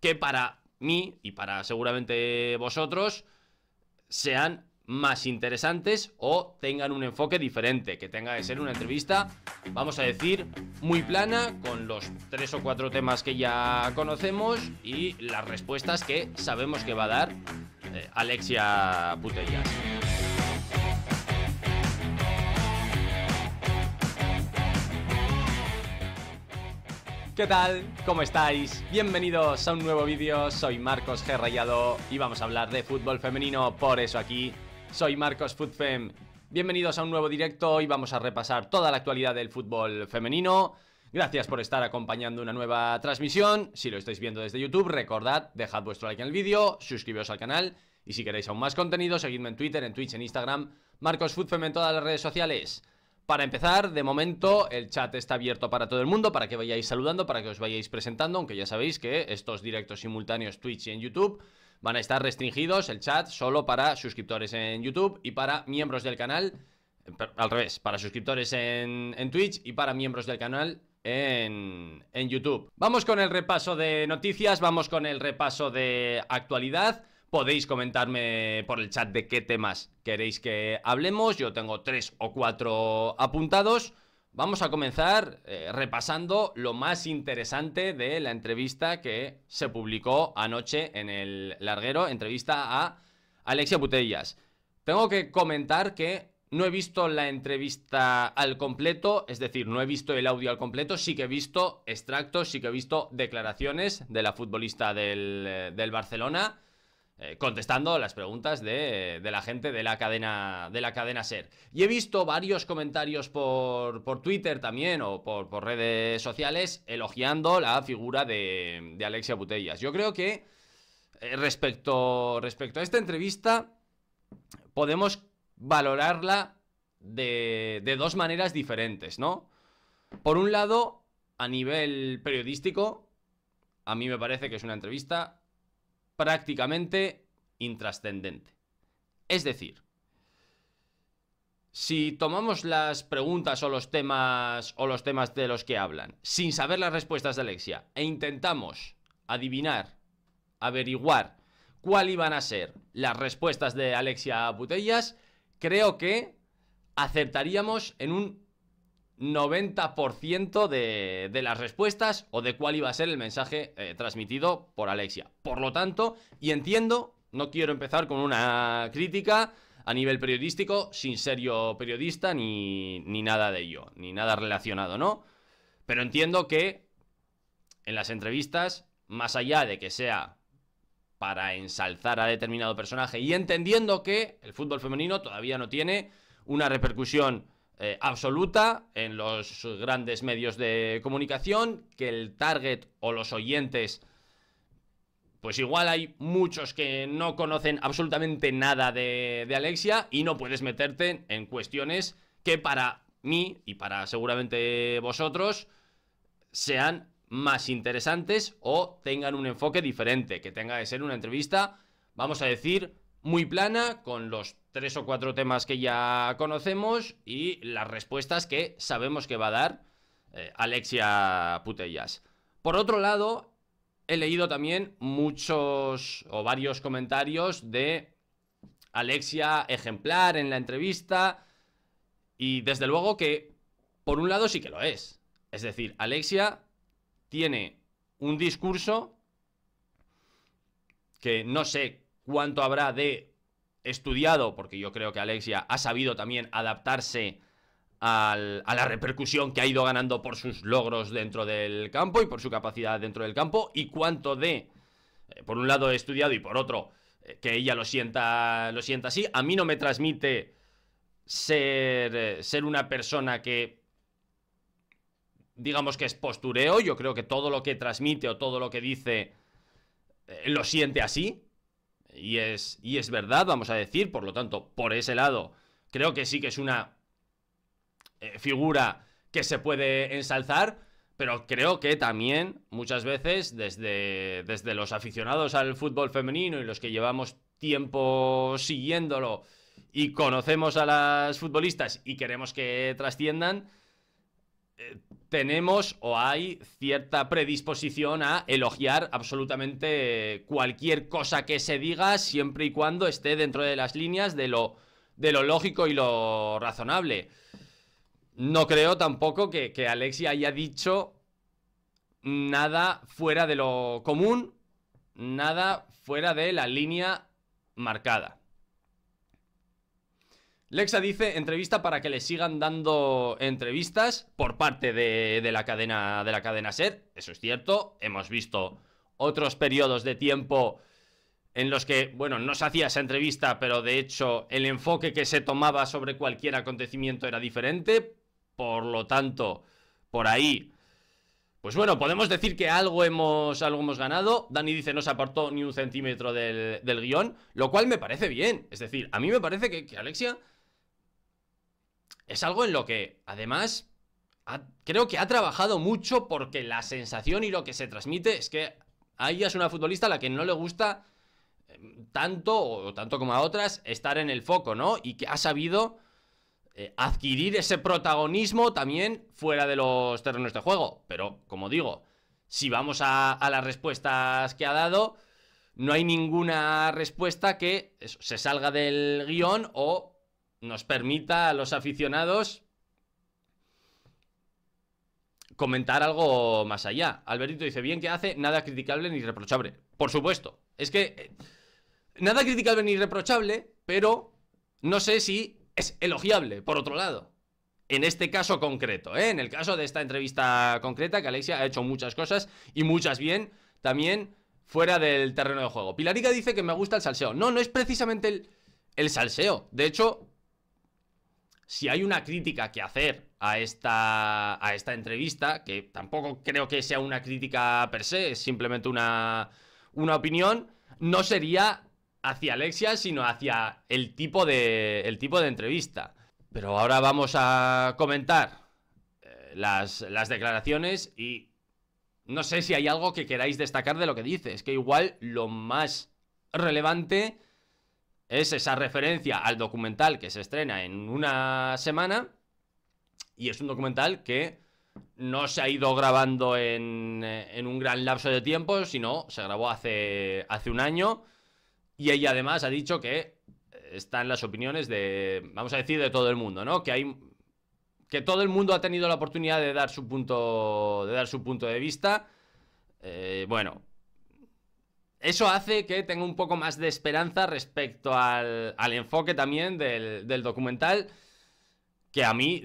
que para mí y para seguramente vosotros sean más interesantes o tengan un enfoque diferente, que tenga que ser una entrevista, vamos a decir, muy plana, con los tres o cuatro temas que ya conocemos y las respuestas que sabemos que va a dar eh, Alexia Putellas. ¿Qué tal? ¿Cómo estáis? Bienvenidos a un nuevo vídeo, soy Marcos G. Rayado y vamos a hablar de fútbol femenino, por eso aquí soy Marcos Footfem. Bienvenidos a un nuevo directo y vamos a repasar toda la actualidad del fútbol femenino. Gracias por estar acompañando una nueva transmisión. Si lo estáis viendo desde YouTube, recordad, dejad vuestro like en el vídeo, suscribiros al canal y si queréis aún más contenido, seguidme en Twitter, en Twitch, en Instagram, Marcos Footfem en todas las redes sociales. Para empezar, de momento el chat está abierto para todo el mundo, para que vayáis saludando, para que os vayáis presentando, aunque ya sabéis que estos directos simultáneos Twitch y en YouTube van a estar restringidos el chat solo para suscriptores en YouTube y para miembros del canal. Al revés, para suscriptores en, Twitch y para miembros del canal en, en YouTube. Vamos con el repaso de noticias, vamos con el repaso de actualidad. Podéis comentarme por el chat de qué temas queréis que hablemos. Yo tengo tres o cuatro apuntados. Vamos a comenzar eh, repasando lo más interesante de la entrevista que se publicó anoche en el larguero, entrevista a Alexia Putellas. Tengo que comentar que no he visto la entrevista al completo, es decir, no he visto el audio al completo, sí que he visto extractos, sí que he visto declaraciones de la futbolista del, eh, del Barcelona. Eh, contestando las preguntas de, la gente de la cadena de la cadena Ser. Y he visto varios comentarios por, Twitter también o por, redes sociales elogiando la figura de, Alexia Butellas. Yo creo que eh, respecto, respecto a esta entrevista podemos valorarla de, de dos maneras diferentes, ¿no? Por un lado, a nivel periodístico, a mí me parece que es una entrevista prácticamente intrascendente. Es decir, si tomamos las preguntas o los temas o los temas de los que hablan sin saber las respuestas de Alexia e intentamos adivinar, averiguar cuál iban a ser las respuestas de Alexia Butellas, creo que acertaríamos en un 90% de, de, las respuestas o de cuál iba a ser el mensaje eh, transmitido por Alexia. Por lo tanto, y entiendo, no quiero empezar con una crítica a nivel periodístico, sin serio periodista ni, ni nada de ello, ni nada relacionado, ¿no? Pero entiendo que en las entrevistas, más allá de que sea para ensalzar a determinado personaje y entendiendo que el fútbol femenino todavía no tiene una repercusión eh, absoluta en los grandes medios de comunicación, que el target o los oyentes, pues igual hay muchos que no conocen absolutamente nada de, de Alexia y no puedes meterte en cuestiones que para mí y para seguramente vosotros sean más interesantes o tengan un enfoque diferente, que tenga que ser una entrevista, vamos a decir, muy plana, con los tres o cuatro temas que ya conocemos y las respuestas que sabemos que va a dar eh, Alexia Putellas. Por otro lado, he leído también muchos o varios comentarios de Alexia ejemplar en la entrevista y desde luego que por un lado sí que lo es. Es decir, Alexia tiene un discurso que no sé cuánto habrá de estudiado, porque yo creo que Alexia ha sabido también adaptarse a la repercusión que ha ido ganando por sus logros dentro del campo y por su capacidad dentro del campo, y cuánto de, eh, por un lado, estudiado y por otro, eh, que ella lo sienta, lo sienta así. A mí no me transmite ser, eh, ser una persona que, digamos que es postureo. Yo creo que todo lo que transmite o todo lo que dice lo siente así. Y es, y es verdad, vamos a decir, por lo tanto, por ese lado, creo que sí que es una eh, figura que se puede ensalzar, pero creo que también muchas veces desde, desde los aficionados al fútbol femenino y los que llevamos tiempo siguiéndolo y conocemos a las futbolistas y queremos que trasciendan, eh, tenemos o hay cierta predisposición a elogiar absolutamente cualquier cosa que se diga siempre y cuando esté dentro de las líneas de lo, de lo lógico y lo razonable. No creo tampoco que, que Alexia haya dicho nada fuera de lo común, nada fuera de la línea marcada. Lexa dice entrevista para que le sigan dando entrevistas por parte de, la cadena de la cadena Ser. Eso es cierto. Hemos visto otros periodos de tiempo en los que, bueno, no se hacía esa entrevista, pero de hecho el enfoque que se tomaba sobre cualquier acontecimiento era diferente. Por lo tanto, por ahí, pues bueno, podemos decir que algo hemos, algo hemos ganado. Dani dice no se apartó ni un centímetro del, guion, lo cual me parece bien. Es decir, a mí me parece que Alexia es algo en lo que, además, creo que ha trabajado mucho porque la sensación y lo que se transmite es que a ella es una futbolista a la que no le gusta em, tanto, o tanto como a otras, estar en el foco, ¿no? Y que ha sabido eh, adquirir ese protagonismo también fuera de los terrenos de juego. Pero, como digo, si vamos a, a las respuestas que ha dado, no hay ninguna respuesta que se salga del guion o nos permita a los aficionados comentar algo más allá. Alberito dice, bien que hace, nada criticable ni reprochable. Por supuesto, es que eh, nada criticable ni reprochable, pero no sé si es elogiable, por otro lado. En este caso concreto, ¿eh? en el caso de esta entrevista concreta, que Alexia ha hecho muchas cosas y muchas bien, también fuera del terreno de juego. Pilarica dice que me gusta el salseo. No, no es precisamente el, el salseo. De hecho, si hay una crítica que hacer a esta, a esta entrevista, que tampoco creo que sea una crítica per se, es simplemente una, una opinión, no sería hacia Alexia, sino hacia el tipo de, el tipo de entrevista. Pero ahora vamos a comentar eh, las, las declaraciones y no sé si hay algo que queráis destacar de lo que dice. Es que igual lo más relevante es esa referencia al documental que se estrena en una semana y es un documental que no se ha ido grabando en, en, un gran lapso de tiempo, sino se grabó hace, hace un año y ella además ha dicho que están las opiniones de, vamos a decir, de todo el mundo, ¿no? Que hay que todo el mundo ha tenido la oportunidad de dar su punto de dar su punto de vista. Eh, bueno, eso hace que tenga un poco más de esperanza respecto al, enfoque también del, documental, que a mí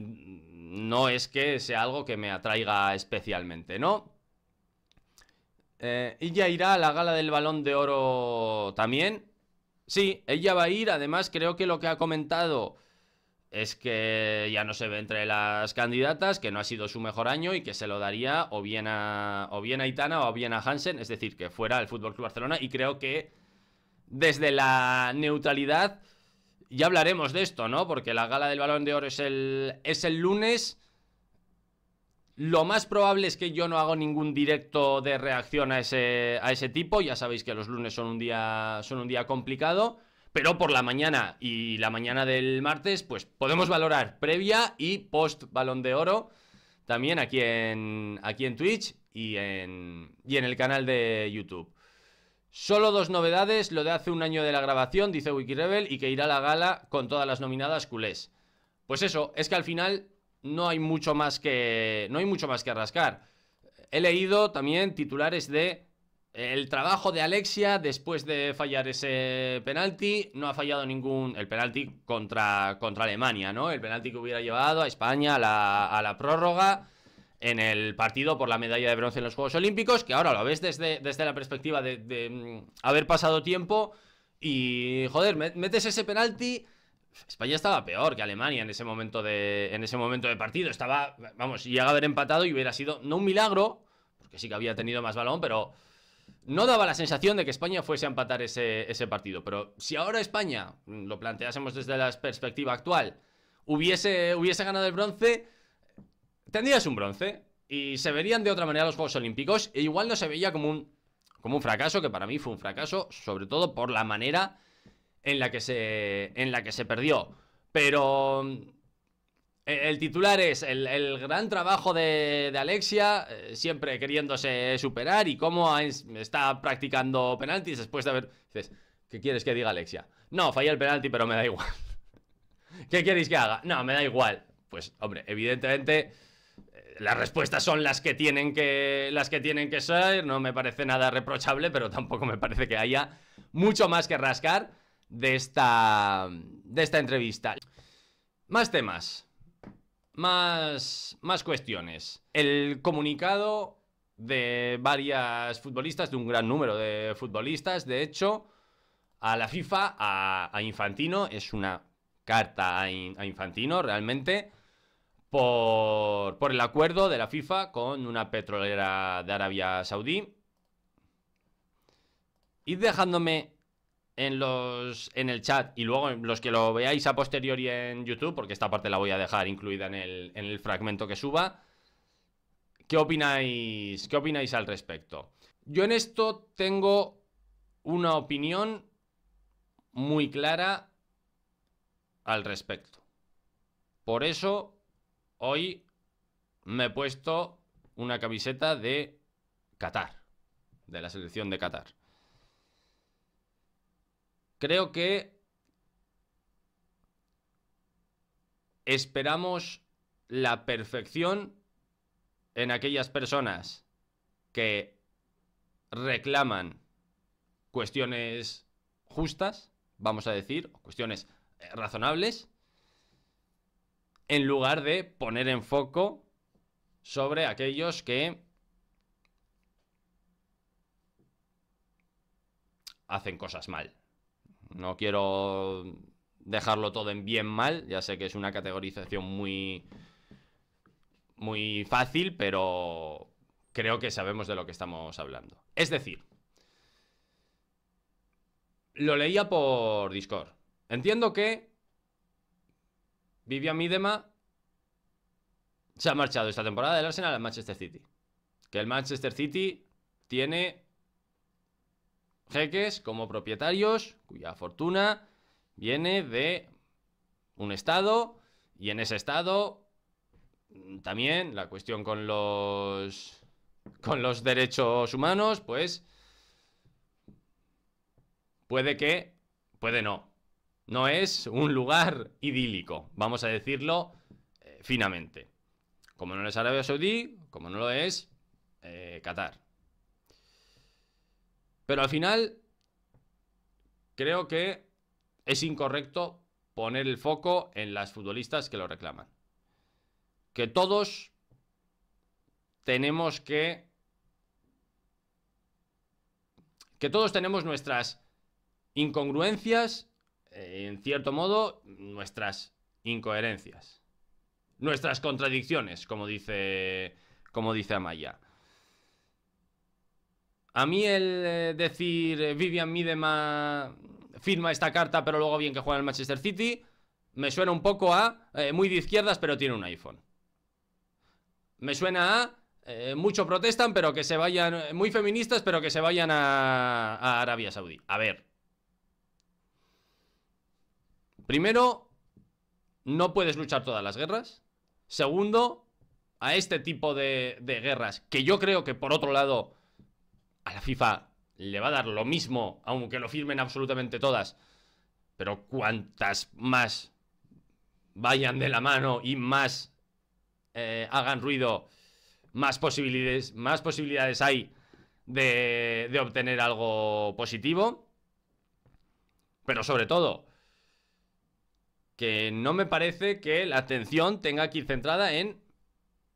no es que sea algo que me atraiga especialmente, ¿no? Eh, ella irá a la gala del balón de oro también. Sí, ella va a ir, además creo que lo que ha comentado es que ya no se ve entre las candidatas, que no ha sido su mejor año y que se lo daría o bien a, o bien a Itana o bien a Hansen, es decir, que fuera el Fútbol Club Barcelona. Y creo que desde la neutralidad ya hablaremos de esto, ¿no? Porque la gala del Balón de Oro es el, es el lunes. Lo más probable es que yo no hago ningún directo de reacción a ese, a ese tipo. Ya sabéis que los lunes son un día, son un día complicado. Pero por la mañana y la mañana del martes, pues podemos valorar previa y post balón de oro. También aquí en, aquí en Twitch y en, y en el canal de YouTube. Solo dos novedades, lo de hace un año de la grabación, dice Wikirebel, y que irá a la gala con todas las nominadas culés. Pues eso, es que al final no hay mucho más que. No hay mucho más que rascar. He leído también titulares de el trabajo de Alexia después de fallar ese penalti, no ha fallado ningún. El penalti contra, contra Alemania, ¿no? El penalti que hubiera llevado a España a la, prórroga en el partido por la medalla de bronce en los Juegos Olímpicos, que ahora lo ves desde, desde la perspectiva de, mm, haber pasado tiempo y, joder, metes ese penalti. España estaba peor que Alemania en ese momento de, en ese momento de partido. Estaba, vamos, llega a haber empatado y hubiera sido, no un milagro, porque sí que había tenido más balón, pero no daba la sensación de que España fuese a empatar ese, partido. Pero si ahora España, lo planteásemos desde la perspectiva actual, hubiese, hubiese ganado el bronce, tendrías un bronce. Y se verían de otra manera los Juegos Olímpicos. E igual no se veía como un, como un fracaso, que para mí fue un fracaso, sobre todo por la manera en la que se, en la que se perdió. Pero el titular es el, gran trabajo de, Alexia, eh, siempre queriéndose superar y cómo está practicando penaltis después de haber... Dices, ¿qué quieres que diga Alexia? No, fallé el penalti, pero me da igual. ¿Qué queréis que haga? No, me da igual. Pues, hombre, evidentemente eh, las respuestas son las que tienen que las que tienen que ser, no me parece nada reprochable, pero tampoco me parece que haya mucho más que rascar de esta de esta entrevista. Más temas más, más cuestiones. El comunicado de varias futbolistas, de un gran número de futbolistas, de hecho, a la FIFA, a, Infantino, es una carta a, Infantino realmente, por, por el acuerdo de la FIFA con una petrolera de Arabia Saudí. Y dejándome en los en el chat y luego los que lo veáis a posteriori en YouTube, porque esta parte la voy a dejar incluida en el, en el fragmento que suba. ¿Qué opináis? ¿Qué opináis al respecto? Yo en esto tengo una opinión muy clara al respecto. Por eso hoy me he puesto una camiseta de Qatar, de la selección de Qatar. Creo que esperamos la perfección en aquellas personas que reclaman cuestiones justas, vamos a decir, cuestiones eh, razonables, en lugar de poner en foco sobre aquellos que hacen cosas mal. No quiero dejarlo todo en bien mal, ya sé que es una categorización muy muy fácil, pero creo que sabemos de lo que estamos hablando. Es decir, lo leía por Discord. Entiendo que Vivian Midema se ha marchado esta temporada del Arsenal al Manchester City. Que el Manchester City tiene jeques como propietarios cuya fortuna viene de un estado y en ese estado mm, también la cuestión con los con los derechos humanos, pues puede que puede no. No es un lugar idílico, vamos a decirlo eh, finamente. Como no es Arabia Saudí, como no lo es eh, Qatar. Pero al final, creo que es incorrecto poner el foco en las futbolistas que lo reclaman. Que todos tenemos que... Que todos tenemos nuestras incongruencias, eh, en cierto modo, nuestras incoherencias. Nuestras contradicciones, como dice, como dice Amaya. A mí el eh, decir eh, Vivian Midema firma esta carta, pero luego bien que juega en el Manchester City, me suena un poco a eh, muy de izquierdas, pero tiene un iPhone. Me suena a mucho protestan, pero que se vayan, muy feministas, pero que se vayan a, Arabia Saudí. A ver. Primero, no puedes luchar todas las guerras. Segundo, a este tipo de guerras, que yo creo que por otro lado a la FIFA le va a dar lo mismo, aunque lo firmen absolutamente todas. Pero cuantas más vayan de la mano y más eh, hagan ruido, más posibilidades, más posibilidades hay de, de obtener algo positivo. Pero sobre todo, que no me parece que la atención tenga que ir centrada en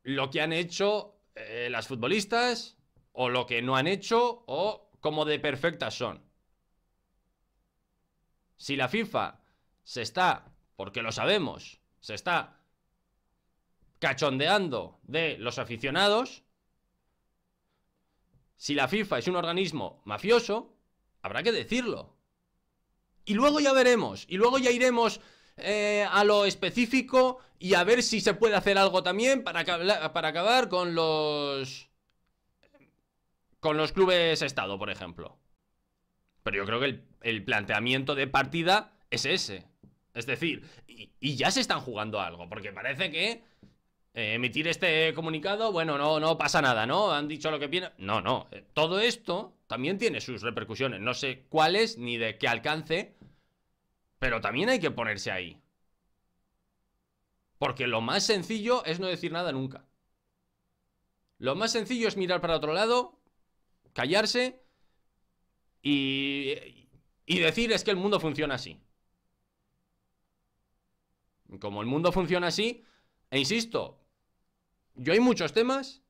lo que han hecho eh, las futbolistas, o lo que no han hecho, o como de perfectas son. Si la FIFA se está, porque lo sabemos, se está cachondeando de los aficionados, si la FIFA es un organismo mafioso, habrá que decirlo. Y luego ya veremos, y luego ya iremos eh, a lo específico y a ver si se puede hacer algo también para, para acabar con los con los clubes Estado, por ejemplo. Pero yo creo que el, planteamiento de partida es ese. Es decir, y, ya se están jugando algo, porque parece que eh, emitir este comunicado, bueno, no, no pasa nada, ¿no? Han dicho lo que viene. No, no. Eh, todo esto también tiene sus repercusiones. No sé cuáles ni de qué alcance, pero también hay que ponerse ahí. Porque lo más sencillo es no decir nada nunca. Lo más sencillo es mirar para otro lado, callarse y, y decir es que el mundo funciona así. Como el mundo funciona así, e insisto, yo hay muchos temas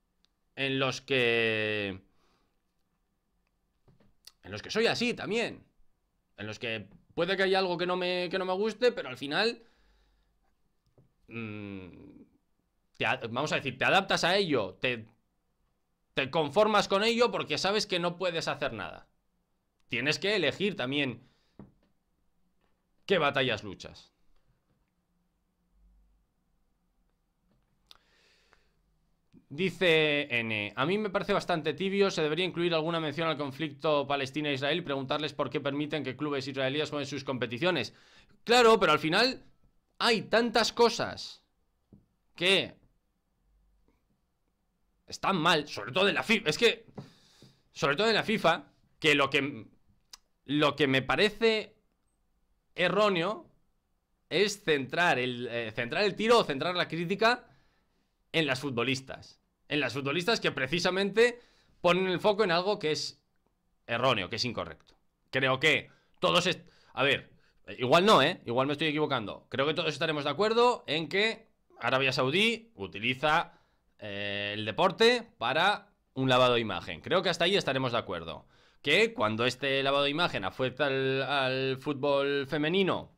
en los que... En los que soy así también. En los que puede que haya algo que no me, que no me guste, pero al final... Mm, vamos a decir, te adaptas a ello, te, te conformas con ello porque sabes que no puedes hacer nada. Tienes que elegir también qué batallas luchas. Dice N, a mí me parece bastante tibio, se debería incluir alguna mención al conflicto Palestina-Israel y preguntarles por qué permiten que clubes israelíes jueguen sus competiciones. Claro, pero al final hay tantas cosas que están mal, sobre todo en la FIFA. Es que, sobre todo en la FIFA, que lo que, lo que me parece erróneo es centrar el, eh, centrar el tiro o centrar la crítica en las futbolistas. En las futbolistas que precisamente ponen el foco en algo que es erróneo, que es incorrecto. Creo que todos... A ver, igual no, ¿eh? Igual me estoy equivocando. Creo que todos estaremos de acuerdo en que Arabia Saudí utiliza eh, el deporte para un lavado de imagen. Creo que hasta ahí estaremos de acuerdo. Que cuando este lavado de imagen afecta al fútbol femenino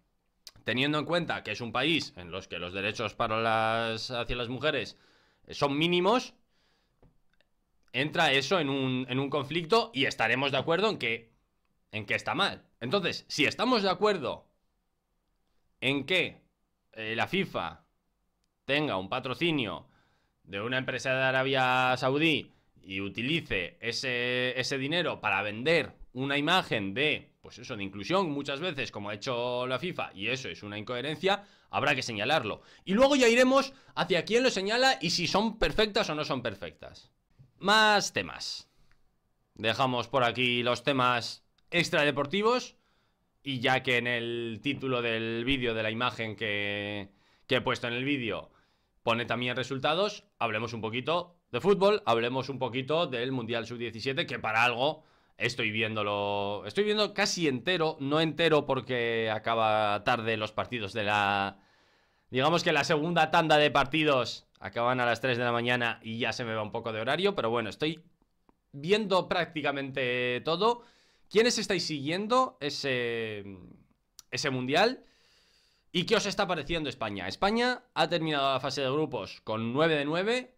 teniendo en cuenta que es un país en los que los derechos para las, hacia las mujeres son mínimos, entra eso en un, en un conflicto y estaremos de acuerdo en que, en que está mal. Entonces, si estamos de acuerdo en que eh, la FIFA tenga un patrocinio de una empresa de Arabia Saudí y utilice ese, ese dinero para vender una imagen de, pues eso, de inclusión muchas veces, como ha hecho la FIFA, y eso es una incoherencia, habrá que señalarlo. Y luego ya iremos hacia quién lo señala y si son perfectas o no son perfectas. Más temas. Dejamos por aquí los temas extradeportivos. Y ya que en el título del vídeo, de la imagen que, que he puesto en el vídeo, pone también resultados, hablemos un poquito de fútbol, hablemos un poquito del Mundial Sub-17, que para algo Estoy viéndolo. Estoy viendo casi entero. No entero porque acaba tarde los partidos de la. Digamos que la segunda tanda de partidos acaban a las 3 de la mañana y ya se me va un poco de horario. Pero bueno, estoy viendo prácticamente todo. ¿Quiénes estáis siguiendo ese, ese mundial? ¿Y qué os está pareciendo España? España ha terminado la fase de grupos con 9 de 9.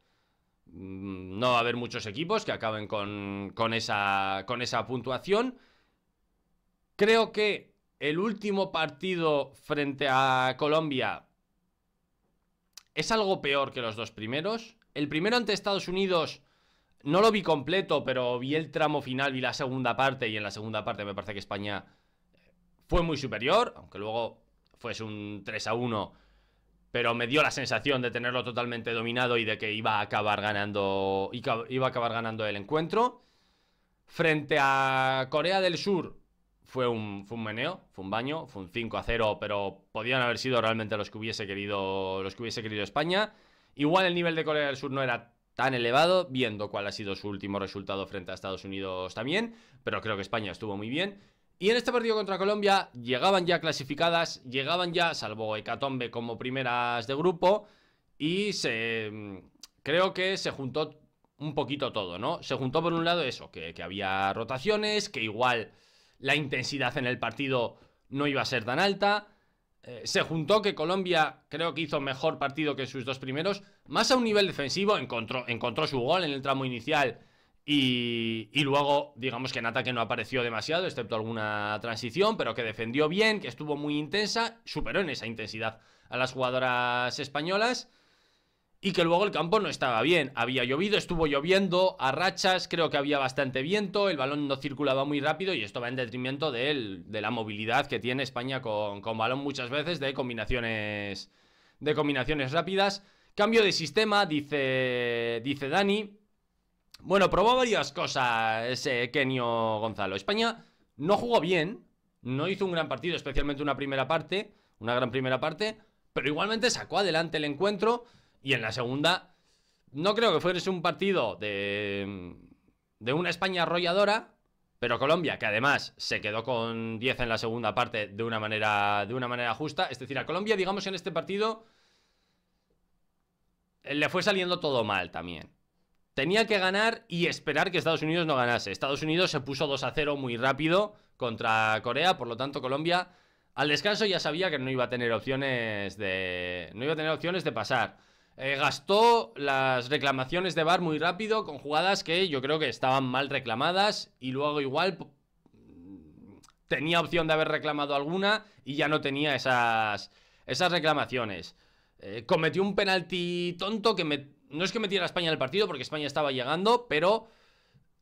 Mm, no va a haber muchos equipos que acaben con, esa, con esa puntuación. Creo que el último partido frente a Colombia es algo peor que los dos primeros. El primero ante Estados Unidos no lo vi completo, pero vi el tramo final, vi la segunda parte y en la segunda parte me parece que España fue muy superior, aunque luego fuese un 3 a 1 pero me dio la sensación de tenerlo totalmente dominado y de que iba a acabar ganando iba a acabar ganando el encuentro. Frente a Corea del Sur fue un, meneo, fue un baño, fue un 5 a 0, pero podían haber sido realmente los que hubiese querido los que hubiese querido España. Igual el nivel de Corea del Sur no era tan elevado, viendo cuál ha sido su último resultado frente a Estados Unidos también, pero creo que España estuvo muy bien. Y en este partido contra Colombia llegaban ya clasificadas, llegaban ya, salvo Hecatombe como primeras de grupo, y se mm, creo que se juntó un poquito todo, ¿no? Se juntó por un lado eso, que, había rotaciones, que igual la intensidad en el partido no iba a ser tan alta. Eh, se juntó que Colombia creo que hizo mejor partido que sus dos primeros, más a un nivel defensivo, encontró, encontró su gol en el tramo inicial y, luego, digamos que en ataque no apareció demasiado, excepto alguna transición, pero que defendió bien, que estuvo muy intensa, superó en esa intensidad a las jugadoras españolas. y que luego el campo no estaba bien. Había llovido, estuvo lloviendo a rachas, creo que había bastante viento, el balón no circulaba muy rápido y esto va en detrimento de, la movilidad que tiene España con, con, balón muchas veces, de combinaciones, de combinaciones rápidas. Cambio de sistema, dice, dice Dani. Bueno, probó varias cosas ese Kenio Gonzalo. España no jugó bien, no hizo un gran partido, especialmente una primera parte, una gran primera parte, pero igualmente sacó adelante el encuentro y en la segunda, no creo que fuese un partido de, de una España arrolladora, pero Colombia, que además se quedó con 10 en la segunda parte de una manera, de una manera justa. Es decir, a Colombia, digamos, en este partido le fue saliendo todo mal también. Tenía que ganar y esperar que Estados Unidos no ganase. Estados Unidos se puso 2 a 0 muy rápido contra Corea, por lo tanto Colombia al descanso ya sabía que no iba a tener opciones de no iba a tener opciones de pasar. Eh, gastó las reclamaciones de VAR muy rápido con jugadas que yo creo que estaban mal reclamadas y luego igual tenía opción de haber reclamado alguna y ya no tenía esas, esas reclamaciones. Eh, cometió un penalti tonto que me, no es que metiera a España en el partido porque España estaba llegando, pero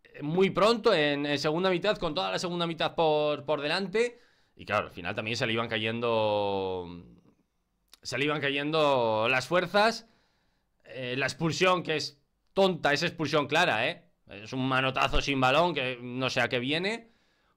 eh, muy pronto en, segunda mitad, con toda la segunda mitad por, por delante. Y claro, al final también se le iban cayendo. Se le iban cayendo las fuerzas. Eh, la expulsión, que es tonta, es expulsión clara, ¿eh? Es un manotazo sin balón que no sé a qué viene.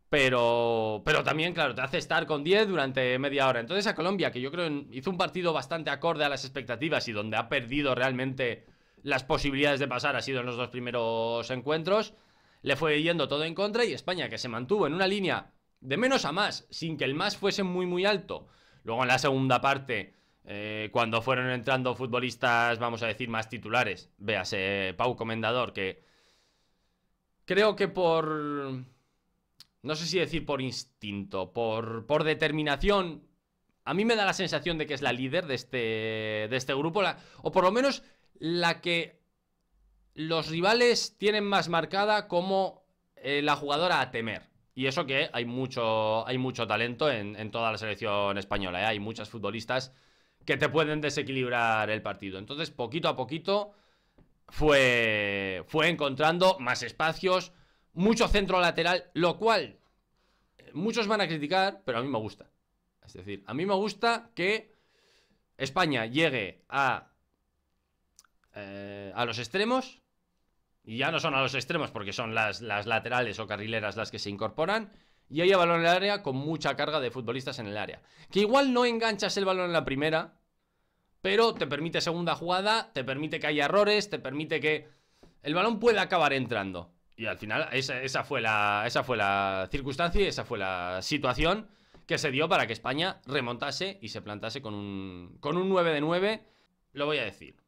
Pero, pero también, claro, te hace estar con 10 durante media hora. Entonces a Colombia, que yo creo hizo un partido bastante acorde a las expectativas y donde ha perdido realmente las posibilidades de pasar, ha sido en los dos primeros encuentros, le fue yendo todo en contra y España, que se mantuvo en una línea de menos a más, sin que el más fuese muy muy alto. Luego en la segunda parte eh, cuando fueron entrando futbolistas, vamos a decir, más titulares. Véase Pau Comendador, que creo que por... No sé si decir por instinto, por, por determinación, a mí me da la sensación de que es la líder de este, de este grupo, o por lo menos la que los rivales tienen más marcada como eh, la jugadora a temer. Y eso que hay mucho, hay mucho talento en, toda la selección española, ¿eh? hay muchas futbolistas que te pueden desequilibrar el partido. Entonces, poquito a poquito fue, fue encontrando más espacios, mucho centro lateral, lo cual eh, muchos van a criticar, pero a mí me gusta. Es decir, a mí me gusta que España llegue a, eh, a los extremos, y ya no son a los extremos porque son las, las laterales o carrileras las que se incorporan, y haya balón en el área con mucha carga de futbolistas en el área. Que igual no enganchas el balón en la primera, pero te permite segunda jugada, te permite que haya errores, te permite que el balón pueda acabar entrando. Y al final esa, fue, la, esa fue la circunstancia y esa fue la situación que se dio para que España remontase y se plantase con un, con un 9 de 9. Lo voy a decir.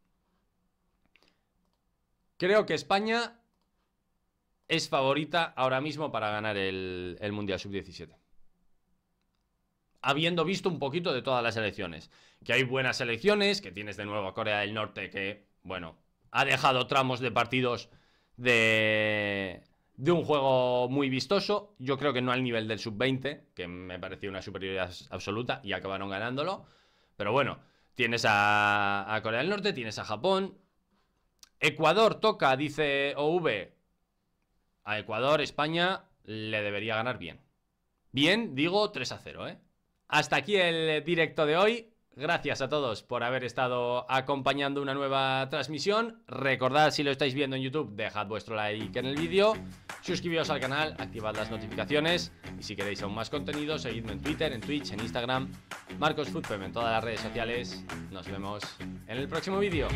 Creo que España es favorita ahora mismo para ganar el, Mundial Sub-17. Habiendo visto un poquito de todas las elecciones. Que hay buenas elecciones, que tienes de nuevo a Corea del Norte que, bueno, ha dejado tramos de partidos de, un juego muy vistoso. Yo creo que no al nivel del Sub-20, que me pareció una superioridad absoluta y acabaron ganándolo. Pero bueno, tienes a Corea del Norte, tienes a Japón. Ecuador toca, dice OV, a Ecuador, España le debería ganar bien. Bien, digo 3 a 0, ¿eh? Hasta aquí el directo de hoy. Gracias a todos por haber estado acompañando una nueva transmisión. Recordad si lo estáis viendo en YouTube, dejad vuestro like en el vídeo, suscribíos al canal, activad las notificaciones y si queréis aún más contenido, seguidme en Twitter, en Twitch, en Instagram, Marcos en todas las redes sociales. Nos vemos en el próximo vídeo.